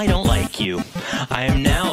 I don't like you. I am now